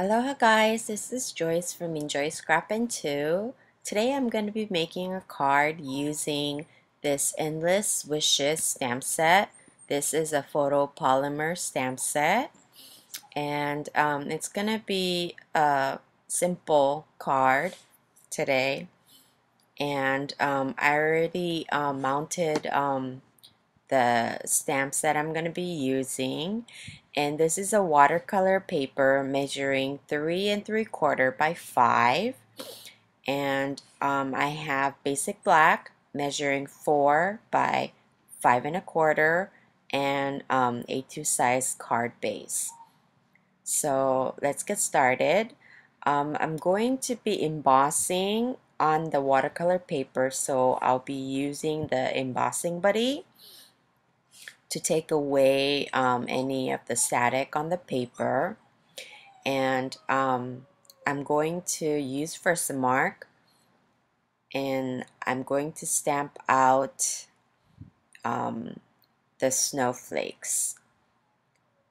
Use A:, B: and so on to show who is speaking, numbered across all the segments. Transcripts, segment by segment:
A: Aloha guys, this is Joyce from Enjoy Scrappin' 2. Today I'm going to be making a card using this Endless Wishes stamp set. This is a photopolymer stamp set and um, it's going to be a simple card today and um, I already uh, mounted um, the stamps that I'm going to be using. And this is a watercolor paper measuring three and three quarter by five. And um, I have basic black measuring four by five and a quarter and um, A2 size card base. So let's get started. Um, I'm going to be embossing on the watercolor paper so I'll be using the embossing buddy to take away um, any of the static on the paper. And um, I'm going to use Versamark and I'm going to stamp out um, the snowflakes.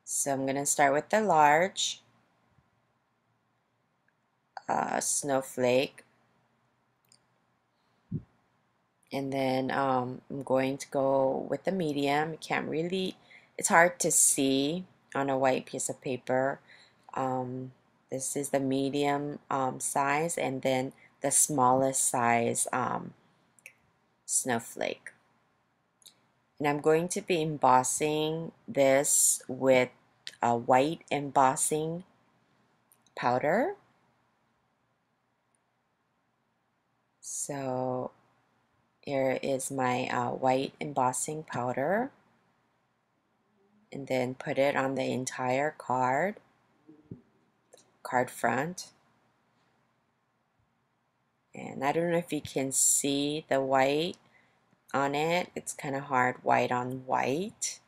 A: So I'm going to start with the large uh, snowflake and then um, I'm going to go with the medium. You can't really it's hard to see on a white piece of paper. Um, this is the medium um, size and then the smallest size um, snowflake. And I'm going to be embossing this with a white embossing powder. So here is my uh, white embossing powder. And then put it on the entire card. Card front. And I don't know if you can see the white on it. It's kind of hard white on white.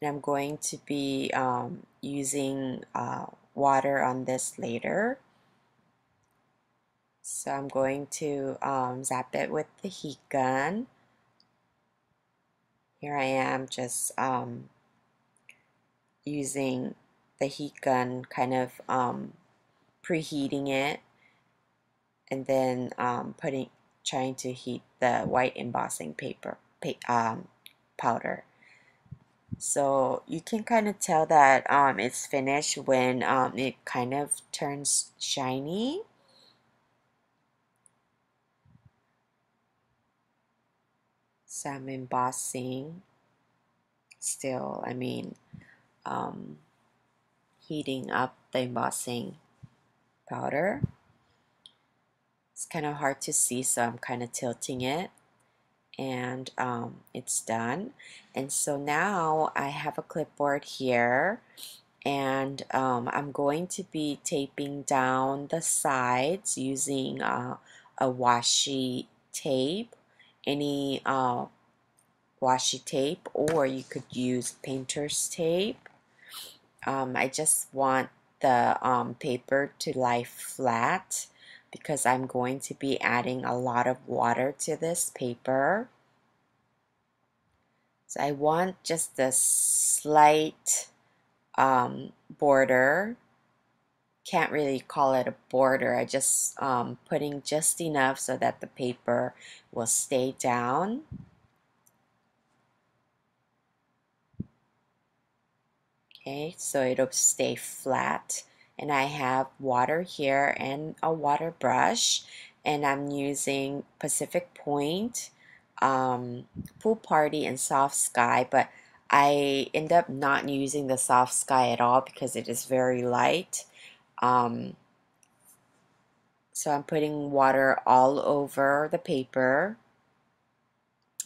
A: And I'm going to be um, using uh, water on this later so I'm going to um, zap it with the heat gun. Here I am just um, using the heat gun, kind of um, preheating it and then um, putting, trying to heat the white embossing paper pa um, powder. So you can kind of tell that um, it's finished when it kind of turns shiny. Some embossing still I mean um, heating up the embossing powder. It's kind of hard to see so I'm kind of tilting it and um, it's done. And so now I have a clipboard here and um, I'm going to be taping down the sides using uh, a washi tape any uh, washi tape or you could use painter's tape. Um, I just want the um, paper to lie flat because I'm going to be adding a lot of water to this paper. So I want just a slight um, border can't really call it a border. I just um, putting just enough so that the paper will stay down. Okay, so it'll stay flat. And I have water here and a water brush. And I'm using Pacific Point, um, Pool Party, and Soft Sky. But I end up not using the Soft Sky at all because it is very light. Um, so I'm putting water all over the paper.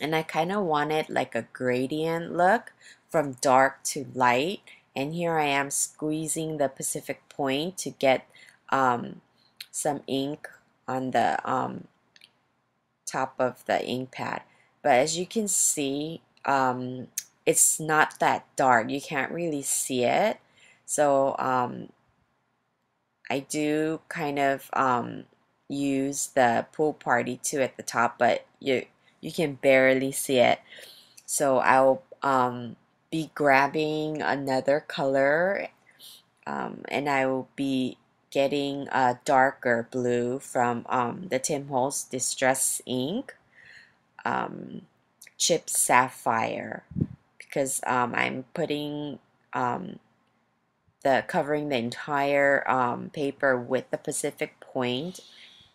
A: And I kind of wanted like a gradient look from dark to light. And here I am squeezing the Pacific Point to get um, some ink on the um, top of the ink pad. But as you can see, um, it's not that dark. You can't really see it. So um, I do kind of um, use the pool party too at the top, but you you can barely see it. So I'll um, be grabbing another color um, and I will be getting a darker blue from um, the Tim Holtz Distress Ink um, Chipped Sapphire because um, I'm putting um, the covering the entire um, paper with the Pacific Point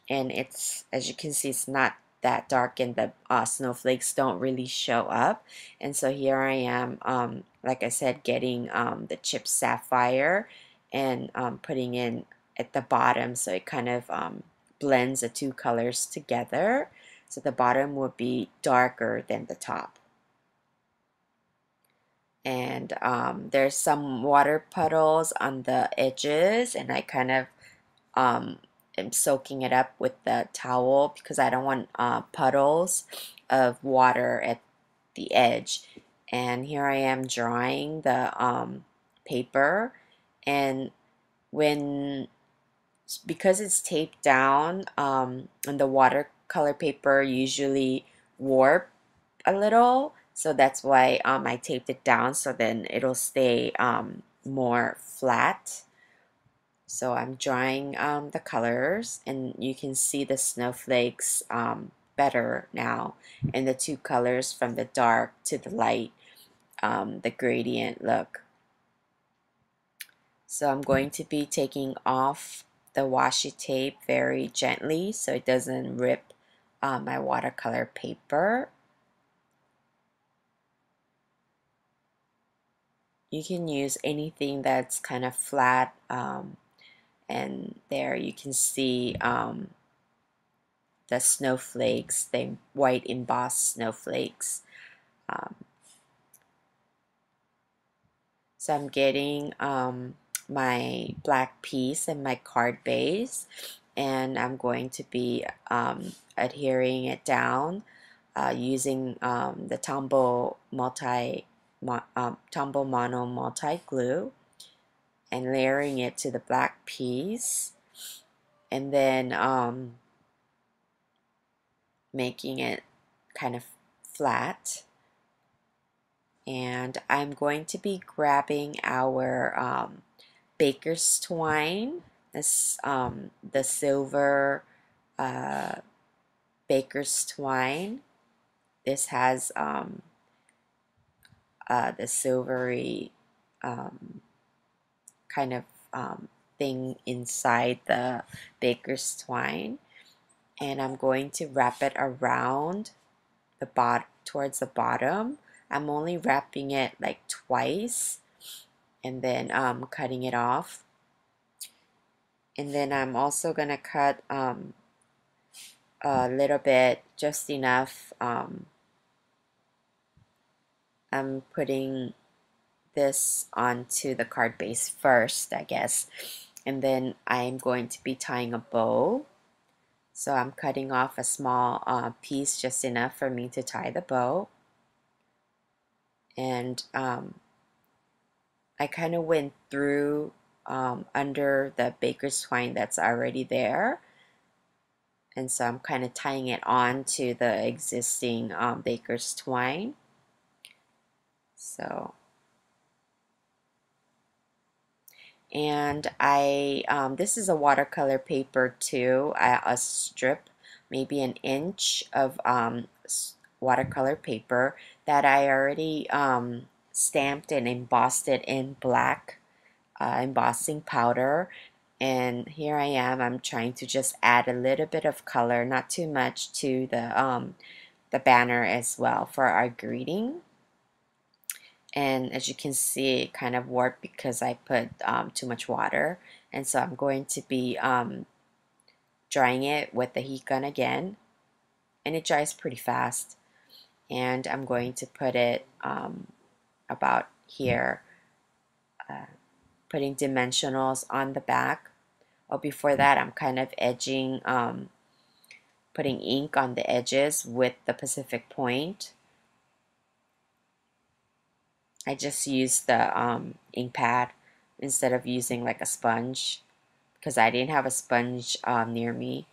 A: and it's as you can see it's not that dark and the uh, snowflakes don't really show up. And so here I am um, like I said getting um, the chipped sapphire and um, putting in at the bottom. So it kind of um, blends the two colors together. So the bottom will be darker than the top and um, there's some water puddles on the edges and I kind of um, am soaking it up with the towel because I don't want uh, puddles of water at the edge. And here I am drying the um, paper and when because it's taped down um, and the watercolor paper usually warp a little so that's why um, I taped it down so then it'll stay um, more flat so I'm drawing um, the colors and you can see the snowflakes um, better now and the two colors from the dark to the light, um, the gradient look. So I'm going to be taking off the washi tape very gently so it doesn't rip uh, my watercolor paper. You can use anything that's kind of flat um, and there you can see um, the snowflakes, the white embossed snowflakes. Um, so I'm getting um, my black piece and my card base and I'm going to be um, adhering it down uh, using um, the Tombow multi um, Tombow mono multi glue and layering it to the black piece. And then um, making it kind of flat. And I'm going to be grabbing our um, baker's twine. This um, the silver uh, baker's twine. This has um, uh, the silvery um, kind of um, thing inside the baker's twine. And I'm going to wrap it around the bot towards the bottom. I'm only wrapping it like twice and then um, cutting it off. And then I'm also gonna cut um, a little bit just enough um, I'm putting this onto the card base first, I guess. And then I'm going to be tying a bow. So I'm cutting off a small uh, piece, just enough for me to tie the bow. And um, I kind of went through um, under the baker's twine that's already there. And so I'm kind of tying it on to the existing um, baker's twine. So. And I um, this is a watercolor paper too a strip maybe an inch of um, watercolor paper that I already um, stamped and embossed it in black uh, embossing powder. And here I am I'm trying to just add a little bit of color not too much to the um, the banner as well for our greeting and as you can see it kind of warped because I put um, too much water. And so I'm going to be um, drying it with the heat gun again. And it dries pretty fast. And I'm going to put it um, about here uh, putting dimensionals on the back. Oh before that I'm kind of edging um, putting ink on the edges with the Pacific Point I just used the um, ink pad instead of using like a sponge because I didn't have a sponge um, near me.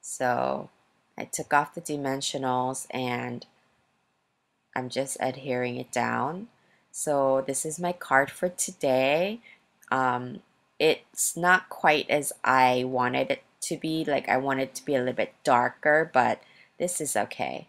A: So I took off the dimensionals and I'm just adhering it down. So this is my card for today. Um, it's not quite as I wanted it to be. Like I wanted it to be a little bit darker, but this is okay.